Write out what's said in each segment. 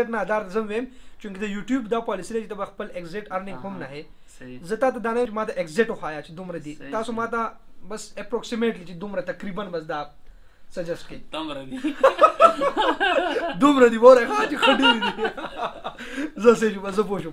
ټک نه دا زه ویم چونکه د یوټیوب دا پالیسی ده چې ته به خپل ایکزیټ ارننګ هم نه هې زه تاته دا نه چې ماته ایکزیټ وخایا چې دومره دي تاسو ماته بس اپروکسیمیټلی چې دومره تقریبا بس دا سجست کړئ دومره دي دومره دي وره خاطر خډې دي زه سې چې بس پوه شم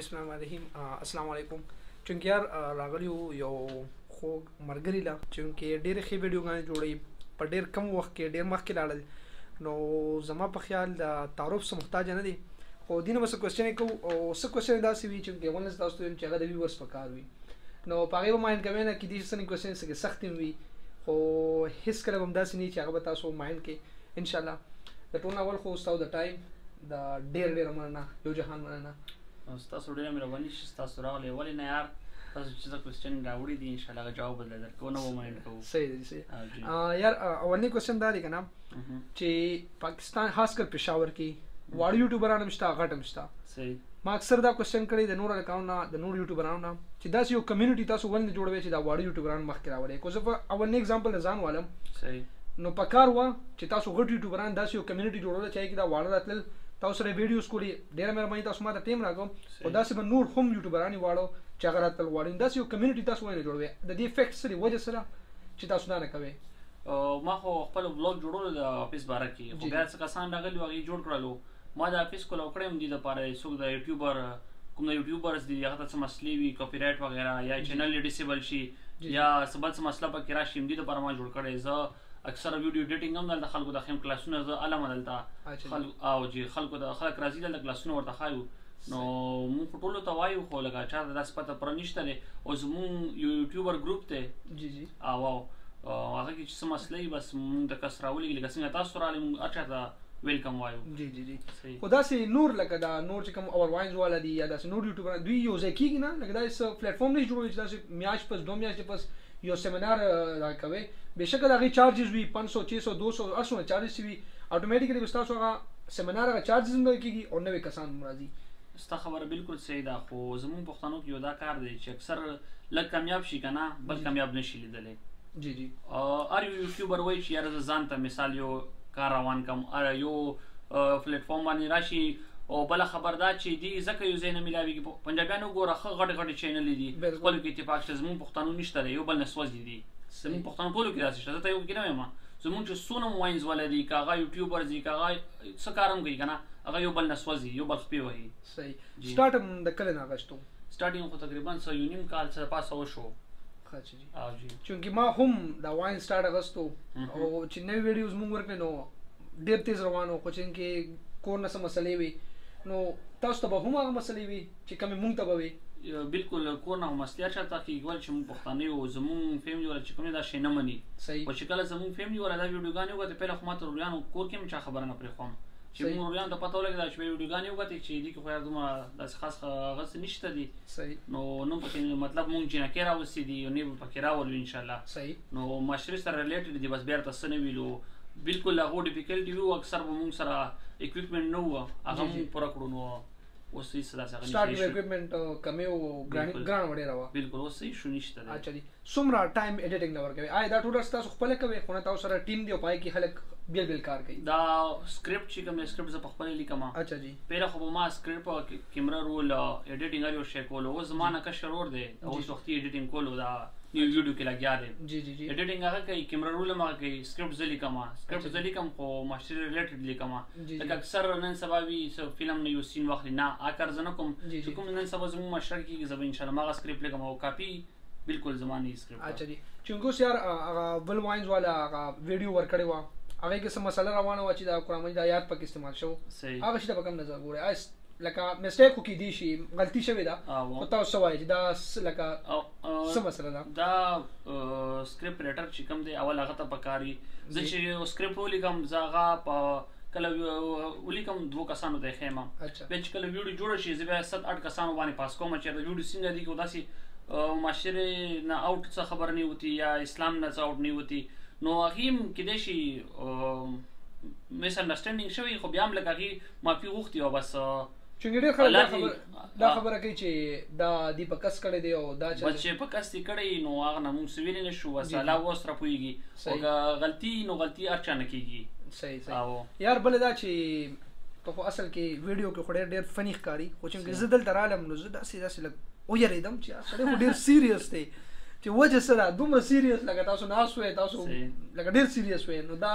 بسم الله الرحیم السلام علیکم چونګیار راغلی یو خو مرګری لا چونکی ډېر ښه ویډیوګانې جوړي په ډېر کم وخت کې ډېر مخکې لاړل نو زما په خیال د تعارف سره محتاج نه دی او دینه بس کوېسچن کو او څه کوېسچن داسې وی چې ګیمن تاسو ته چې هغه د ویورز په کار وي نو په هغه ماین کوي نه کې دي سن کوشن سره سخت وي خو هیڅ کله هم داسې نه چې هغه به تاسو ماین کې ان شاء الله د ټول اول خو استاد د ټایم د ډیر ډیر مننه یو جهان مننه تاسو ډیره مهرباني شي تاسو راغلي ولې نه یار تاسو چې څه کوېسچن راوړي دي ان شاء الله جواب بدل درکو نه و ماین کوو صحیح دی صحیح یار اولنی کوېسچن دا دی کنه چې پاکستان خاص کر پېښور کې واړه یوټیوبران هم شته غټ هم شته صحیح ما اکثر دا کوېسچن کړی د نور الکانو نه د نور یوټیوبرانو نه چې داسې یو کمیونټي تاسو ولې نه جوړوي چې دا واړه یوټیوبران مخکې راولې کو زه اولنې اګزامپل ځان والم صحیح نو پکار و چې تاسو غټ یوټیوبران داسې یو کمیونټي جوړول چې کې دا واړه راتلل تاسو سره ویډیوز کولې ډیره مهرباني تاسو ماته ټیم راکو او داسې به نور هم یوټیوبران واړو چې هغه راتلل غواړي داسې یو کمیونټي تاسو ولې نه جوړوي د دې فیکټ سره وجه سره چې تاسو دا نه کوي ما خو خپل بلاګ جوړول د اپیس باره کې خو بیا څه کسان راغلي وغي جوړ کړلو ما د اپیس کول وکړم دي د پاره څوک د یوټیوبر کوم د یوټیوبرز دي هغه ته څه مسلې وي کاپی رائټ وغیرہ یا چینل ډیسیبل شي یا سبل څه مسله پکې راشي دي د پاره ما جوړ کړي زه اکثر ویډیو ایډیټینګ هم دلته خلکو د خیم کلاسونه زه علم دلته خلک او جی خلکو د خلک راځي دلته کلاسونه ورته خایو نو موږ ټولو ته وایو خو لکه چاته داس پته پر نشته دی او زموږ یو یوټیوبر ګروپ دی جی جی او او هغه کې چې څه مسله وي بس مونږ ته کس راولېږي لکه څنګه تاسو راغلي مونږ هر چا ته ویلکم وایو جی جی جی صحیح. خو داسې نور لکه دا نور چې کوم اور واینز والا دي یا داسې نور یوټیوبران دوی یو ځای کیږي نه لکه داسې څه پلیټ فارم نشي جوړولی چې داسې میاشت پس دوه میاشتې پس یو سیمینار دا کوي بېشکه د هغې چارجز وي 500 600 200 هر څومره چارجز چې وي اټومیټیکلي به ستاسو هغه سیمینار هغه چارجز هم دغه کیږي او نوي کسان هم راځي ستا خبره بلکل صحیح ده خو زموږ پښتنو کې یو دا کار دی چې اکثر لږ کامیاب شي کنه بل کامیاب نشي لیدلی جی جی ار یو یوټیوبر وای چې یاره زه ځان ته مثال یو کار روان کم ار یو پلیټ فارم باندې راشي او بل خبر دا چې دی زکه یو زین ملاویږي پنجابیانو ګوره خ غټ غټ چینل دي خپل کې اتفاق شته زمون پښتنو نشته یو بل نسوځ دي زمون پښتنو ټولو کې داسې شته زه ته یو کې نه وایم زمون چې سونم واینز ولدي کاغه یوټیوبرز دي کاغه څه کار هم کوي کنه هغه یو بل نه سوځي یو بل خپې وهي صحیح جی. سټارټ هم د کله نه اغشتو سټارټینګ خو تقریبا څه یو نیم کال سره پاسه وشو ښه چې جی او جی چونکې ما هم دا واین سټارټ اغستو او چې نوې ویډیوز مونږ ورکړې نو ډېر تیز روانو خو چې انکې کور نه څه مسلې وي نو تاسو ته به هم هغه مسلې وي چې کومې مونږ ته به وي بالکل کور نه مستیا چاته کیږي ول چې موږ پښتانه یو زموږ فیملی ول چې کومه دا شی نه مني او چې کله زموږ فیملی ول دا ویډیوګانې وګورئ پهله خو ماته روریانو کور کې مچا خبره نه پرې خوم چې موږ روریان ته پته ولګي دا چې ویډیوګانې وګورئ چې دې کې خو یار دومره داسې خاص غس نشته دي نو نو پکې مطلب موږ جنکه راوستي دي او نه به پکې راولو ان شاء الله نو معاشري سره ریلیټډ دي بس بیرته سن ویلو بالکل هغه ډیفیکلټي وو اکثر به موږ سره اکوپمنټ نه وو هغه موږ پوره کړو نو اوس هیڅ داسې هغه نشته سټارټ اکوپمنټ کمی او ګران ګران وړي راوا بالکل اوس هیڅ شو نشته دی اچھا دي سمرا ټایم ایډیټینګ لور کوي آی دا ټول تاسو خپل کوي خو نه تاسو سره ټیم دی او پای کې خلک بیل بیل کار کوي دا سکرپټ چې کوم سکرپټ ز په خپل لیکم اچھا جی پیره خو ما سکرپټ کیمرا رول ایډیټینګ اړ یو شی کولو او زمانہ کا شرور دی او وختي ایډیټینګ کولو دا نیو ویډیو کې لګیا دی جی جی جی ایډیټینګ هغه کوي کیمرا رول ما کوي سکرپټ ز لیکم سکرپټ ز لیکم خو ماشټر ریلیټډ لیکم لکه اکثر نن سبا وی سو فلم نه یو سین واخلي نه آ کار زنه کوم چې کوم نن سبا زمو مشر کیږي زبر ان شاء الله ماغه سکرپټ لګم او کاپی بالکل زمانه سکرپټ اچھا جی چونګوس یار هغه بل واینز والا هغه ویډیو ورکړی و هغه کې سم مسله روانه و چې دا قران مجید آیات پکې استعمال شو هغه شته په کوم نظر ګوري لکه میسټیک خو کې دی شي غلطي شوې ده او تاسو وایي چې دا لکه څه مسله ده دا سکرپټ ریټر چې کوم دی اول هغه ته پکاري زه چې یو سکرپټ ولیکم زه هغه په کله ولیکم دوه کسانو ته خېما بیا چې کله ویډیو جوړ شي زه بیا 7 8 کسانو باندې پاس کوم چې دا ویډیو څنګه دی کو داسي معاشره نه اوټ څه خبر نه وتی یا اسلام نه څه اوټ نه وتی نو هغه کې د شي میس انډرستانډینګ شوی خو بیا هم لکه معافي غوښتي او بس چونګې ډېر خلک دا خبر دا خبره کوي چې دا دی په کس کړی دی او دا چې بس چې په کس دی کړی نو هغه نه موږ سویل نه شو بس الله و سره پويږي او که غلطي نو غلطي ارچا نه کیږي صحیح صحیح یار بل دا چې ته خو اصل کې ویډیو کې خوري ډېر فنی ښکاری خو چې زه دلته رالم نو زه داسې داسې لګ او یریدم چې سړی خو ډېر سیریس دی چې وجه سره دومره سیریس لګا تاسو ناس وې تاسو لګا ډېر سیریس وې نو دا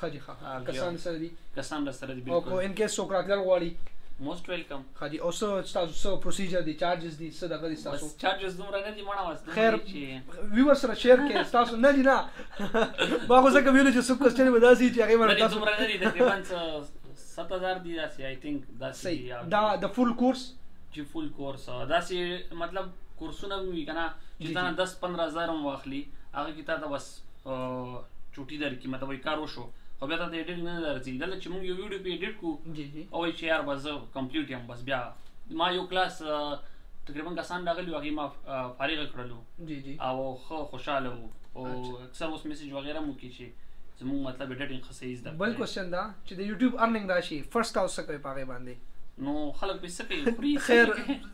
خدي ښه کسان سره دي کسان را سره دي بالکل او کو ان کیس څوک راتلل غواړي موست ویلکم خدي او سو تاسو سو پروسیجر دي چارجز دي څه دغه دي تاسو چارجز دومره نه دي مړه واس خیر ویور سره شیر کې تاسو نه دي نه ما خو ځکه ویل چې سو کوسچن به داسي چې هغه باندې تاسو دومره نه دي تقریبا 7000 دي داسي آی ثینک داسي دا د فول کورس چې فول کورس داسي مطلب کورسونه وي کنه چې دا 10 15000 هم واخلي هغه کې تا ته بس چوټي در کی مطلب کار وشو خو بیا ته ایډیټ نه درځي دلته چې موږ یو ویډیو په ایډیټ کو او چې یار بس کمپلیټ یم بس بیا ما یو کلاس تقریبا کسان راغلی هغه ما فارغ کړلو جی جی او خو خوشاله وو او اکثر اوس میسج وغیرہ مو کی شي زموږ مطلب ایډیټینګ خو صحیح زده بل کوشن دا چې د یوټیوب ارننګ راشي فرست تاسو کوي پاغه باندې نو خلک به سکه خیر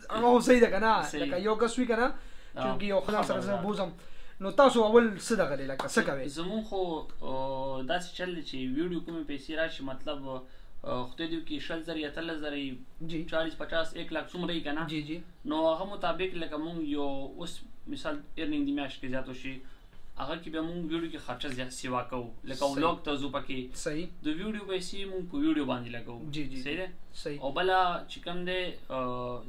هغه صحیح ده کنه لکه یو کس وی کنه چې یو خلا سره زه بوزم نو تاسو اول څه دغه دی لکه څه کوي زمون خو داسې چل چې ویډیو کومې پیسې راشي مطلب خدای دې کې شل زر یا تل زر 40 50 1 لاک څومره یې کنه نو هغه مطابق لکه مونږ یو اوس مثال ارننګ دی میاشت کې زیاتو شي هغه کې به مونږ ویډیو کې خرچه زیات سیوا کوو لکه ولاګ ته ځو پکې صحیح د ویډیو پیسې مونږ په ویډیو باندې لګوو جی جی صحیح ده صحیح او بل چې کوم دی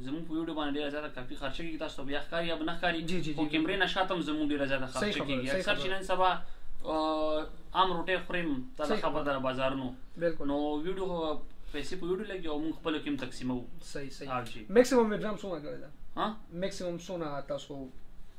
زموږ په ویډیو باندې ډیره زیاته کافي خرچه کیږي تاسو بیا ښکاری یا نه ښکاری خو کیمرې نه شاتم زموږ ډیره زیاته خرچه کیږي اکثر چې نن سبا عام روټه خورم دا خبر در بازارونو نو ویډیو پیسې په ویډیو لګي او موږ خپل کوم تقسیمو صحیح صحیح میکسیمم ویډرام څومره کړی دا ها میکسیمم څومره تاسو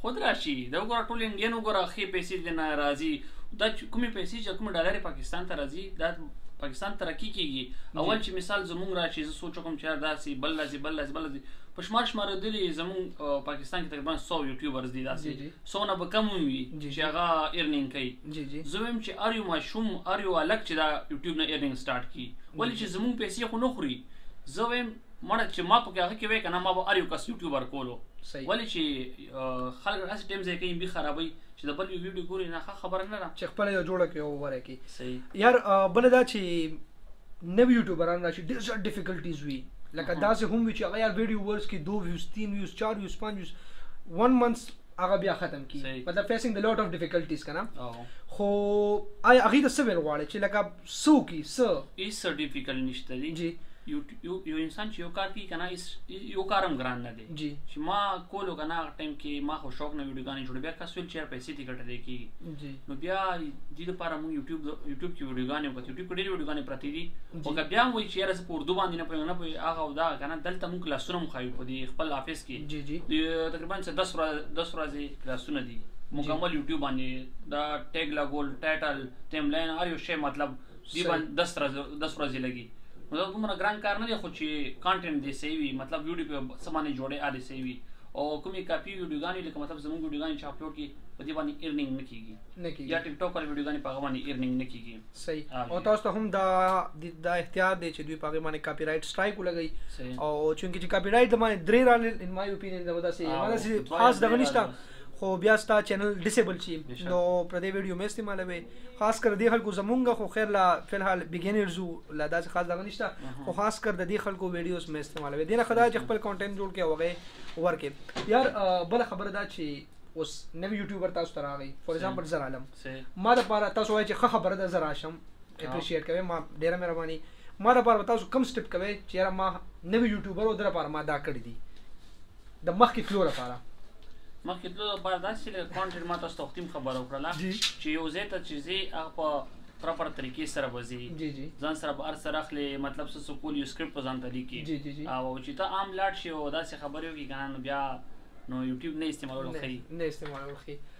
خود راشي دا وګوره ټول انډین وګوره خې پیسې دې نه راځي دا کومې پیسې چې کوم ډالر پاکستان ته راځي دا پاکستان ترقی کیږي اول چې مثال زمونږ راشي زه سوچ کوم چې داسې بل لازم بل لازم بل لازم په شمار شمار دلی زمونږ پاکستان کې تقریبا 100 یوټیوبرز دي داسې 100 نه به کم وي چې هغه ارنینګ کوي زه ویم چې ار یو ماشوم ار یو الک چې دا یوټیوب نه ارنینګ سٹارټ کی ولې چې زمونږ پیسې خو نه خوري زه ویم مړه چې ما پکې هغه کې وای کنه ما به ار یو کس یوټیوبر کولو ولی چې خلک هڅه ټیم ځای کوي به خرابوي چې د بل یو ویډیو ګوري نه خبره نه ده چې خپل یو جوړه کوي او وره کوي صحیح یار بل دا چې نو یوټیوبران راشي ډیر زړه ډیفیکلټیز وي لکه دا چې هم وی چې هغه یار ویډیو ورس کې 2 ویوز 3 ویوز 4 ویوز 5 ویوز 1 منث هغه بیا ختم کی مطلب فیسینګ د لاټ اف ډیفیکلټیز کنه خو آیا هغه د سویل غواړي چې لکه سو کی سو هیڅ څه ډیفیکلټ نشته دی جی یو یو انسان چې یو کار کوي کنه اس یو کارم ګران نه دی جی چې ما کولو کنه هغه ټایم کې ما خو شوق نه ویډیوګانې جوړې بیا کسول چې پیسې دې ګټلې کی جی نو بیا دې لپاره موږ یوټیوب یوټیوب کې ویډیوګانې وکړو یوټیوب کې ډېر ویډیوګانې پرتې دي او که بیا وایي چې یاره زه په اردو باندې نه پوهېږم نه پوهېږم هغه او دا کنه دلته موږ کلاسونه هم ښایو په دې خپل آفس کې جی جی تقریبا څه 10 ورځې 10 ورځې کلاسونه دي مکمل یوټیوب باندې دا ټیګ لا ګول ټایټل ټایم لاین هر یو شی مطلب دی باندې 10 ورځې 10 ورځې لګي نو دا دومره ګران کار نه دی خو چې کانټینټ دی صحیح وي مطلب ویډیو په سمانه جوړې اړ صحیح وي او کومې کاپی ویډیوګانې لکه مطلب زموږ ویډیوګانې چې اپلوډ کی په دې باندې ارننګ نه کیږي نه کیږي یا ټیک ټاک ول ویډیوګانې په باندې ارننګ نه کیږي صحیح او تاسو ته هم دا د احتیاط دی چې دوی په باندې کاپی رائټ سټرایک ولګي او چونکی چې کاپی رائټ د باندې درې رال ان مای اپینین دا وداسي مداسي خاص دغه نشته خو بیا ستا چینل ډیسیبل شي نو پر دې ویډیو مې استعمال وي خاص کر دې خلکو زمونږ خو خیر لا فلحال بیګینرز وو لا داسې خاص دغه نشته خو خاص کر د دې خلکو ویډیوز مې استعمال وي دینه خدای چې خپل کانټینټ جوړ کې وغه ورکې یار بل خبره دا چې اوس نوی یوټیوبر تاسو ته راغی فور ایگزامپل زر عالم ما د پاره تاسو وایي چې ښه خبره ده زر عاشم اپریشیټ کوي ما ډیره مهرباني ما د پاره تاسو کم سټپ کوي چې یاره ما نوی یوټیوبر او در پاره ما دا کړی دی د مخکې تلو لپاره مخکې تلو لپاره دا چې لږ کانټینټ ما تاسو ته وختیم خبره وکړله چې یو ځای ته چې ځي هغه په پراپر طریقې سره وځي ځان سره به هر څه راخلي مطلب څه څه کول یو سکرپټ په ځان ته لیکي او چې ته عام لاړ شي او داسې خبرې وکړي که نه نو بیا نو یوټیوب نه استعمالول ښي نه استعمالول ښي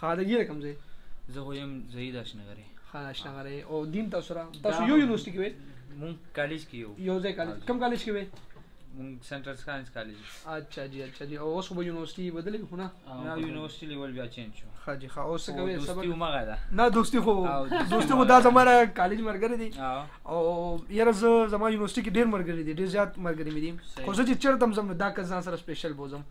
خاله یې کوم ځای زه خو یم زهید اشنغری ها اشنغری او دین تاسو را تاسو یو یونیورسيټي کې وې مونږ کالج کې یو یو ځای کالج کوم کالج کې وې مونږ سنټر ساينس کالج اچھا جی اچھا جی او اوس به یونیورسيټي بدلې خو نه نه یونیورسيټي لیول بیا چینج شو ها جی ها اوس کوي سبا دوستي مغه ده نه دوستي خو دوستي خو دا زماره کالج مرګري دي او یره زما یونیورسيټي کې ډېر مرګري دي ډېر زیات مرګري مې دي خو زه چې چرته زم دا که ځان سره سپیشل بوزم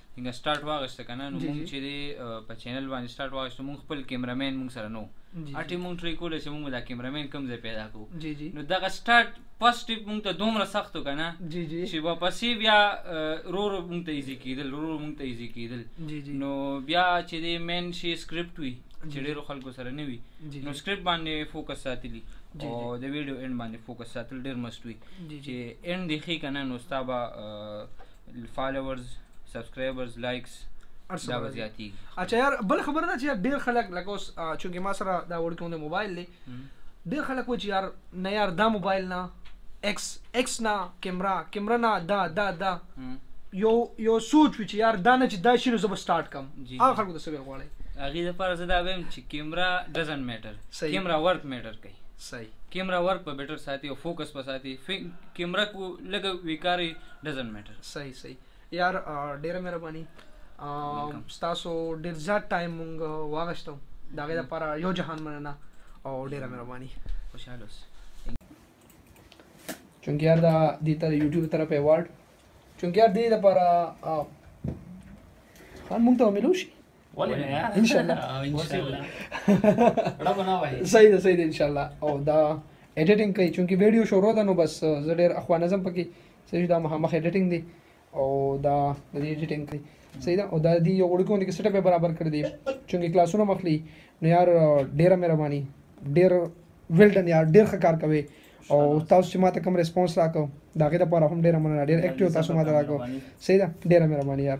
څنګه سٹارټ واغسته کنه نو مونږ چې دی په چینل باندې سٹارټ واغسته مونږ خپل کیمرامین مونږ سره نو اټي مونږ ټری کول چې مونږ دا کیمرامین کم ځای پیدا کو نو دغه سٹارټ فرست سټیپ مونږ ته دومره سخت کنه چې واپسې بیا رو رو مونږ ته ایزی کیدل رو رو مونږ ته ایزی کیدل نو بیا چې دی مین شي سکرپټ وي چې ډیرو خلکو سره نه وي نو سکرپټ باندې فوکس ساتلی او د ویډیو اند باندې فوکس ساتل ډیر مست وي چې اند دی خې کنه نو ستا به فالوورز سبسکرایبرز لایکس دا به زیاتېږي اچھا یار بل خبره ده چې ډېر خلک لکه اوس چونکې ما سره دا وړکې غوندې موبایل دی ډېر خلک وایي چې یار نه یار دا موبایل نه ایکس ایکس نه کیمرا کیمرا نه دا دا دا یو یو سوچ وي چې یار دا نه چې دا شي نو زه به سټارټ کم هغه خلکو ته څه ویل غواړئ هغې دپاره زه دا وایم چې کیمرا ډزنټ میټر کیمرا ورک میټر کوي صحیح کیمرا ورک په بیټر ساتي او فوکس په ساتي کیمرا کو لږه ویکاري ډزنټ میټر صحیح صحیح یار ډیره مهرباني تاسو ډیر زیات ټایم مونږ واغشتو دا غي لپاره یو جهان مننه او ډیره مهرباني خوشاله اوسئ چونګ یار دا د تر یوټیوب طرف ایوارډ چونګ یار دې لپاره خان مونږ ته ملو شي ولې نه یار ان شاء الله ان شاء الله رب نه وایي صحیح ده صحیح ده ان شاء الله او دا ایډیټینګ کوي چونکی ویډیو شروع ده نو بس زه ډیر اخوان نظم پکې صحیح دا مخامخ ایډیټینګ دی او دا د دې ایډیټینګ کوي صحیح ده او دا دی یو وړوکی ونې کې سټپ برابر کړی دی چونکی کلاسونه مخلی نو یار ډیره مهرباني ډیر ویل ډن یار ډیر ښه کار کوي او تاسو چې ماته کوم ریسپانس راکو دا غیر لپاره هم ډیره مننه ډیر اکټیو تاسو ماته راکو صحیح ده ډیره مهرباني یار